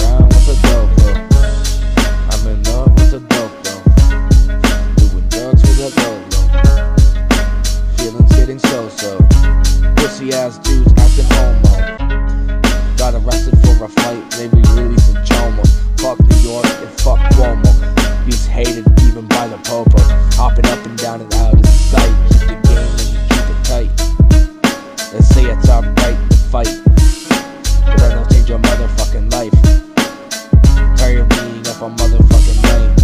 around on motherfucking lane.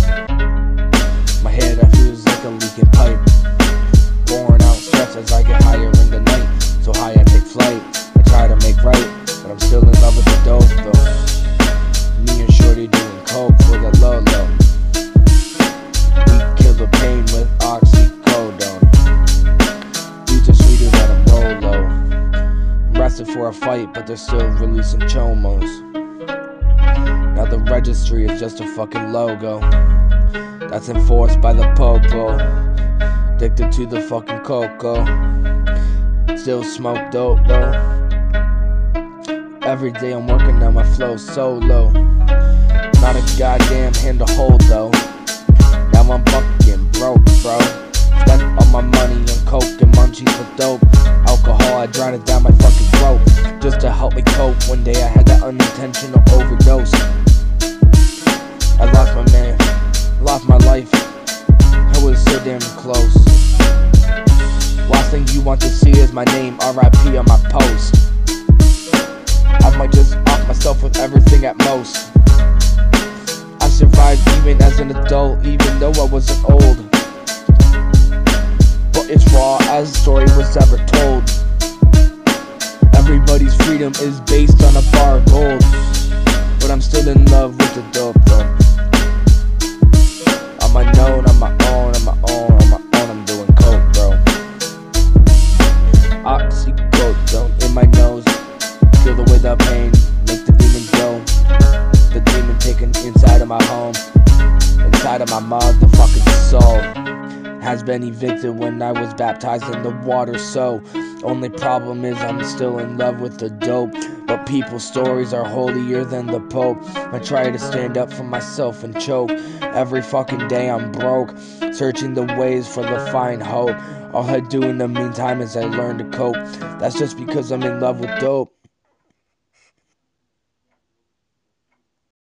My head, I feels like a leaking pipe. Pouring out stress as I get higher in the night. So high I take flight. I try to make right, but I'm still in love with the dope though. Me and Shorty doing coke for the low low. We kill the pain with oxycodone. We just sweeter than a Rolo. Arrested for a fight, but they're still releasing chomos. The registry is just a fucking logo. That's enforced by the popo. Addicted to the fucking cocoa. Still smoke dope though. Every day I'm working on my flow solo. Not a goddamn hand to hold though. Now I'm fucking broke, bro. Spent all my money on coke and munchies for dope. Alcohol, I drowned it down my fucking throat. Just to help me cope. One day I had an unintentional overdose. I lost my man, lost my life. I was so damn close. Last thing you want to see is my name, RIP on my post. I might just off myself with everything at most. I survived even as an adult, even though I wasn't old. But it's raw as the story was ever told. Everybody's freedom is based on a bar of gold. But I'm still in love with the dope though. Inside of my home, inside of my motherfucking soul. Has been evicted when I was baptized in the water, so only problem is I'm still in love with the dope. But people's stories are holier than the Pope. I try to stand up for myself and choke. Every fucking day I'm broke, searching the ways for the fine hope. All I do in the meantime is I learn to cope. That's just because I'm in love with dope.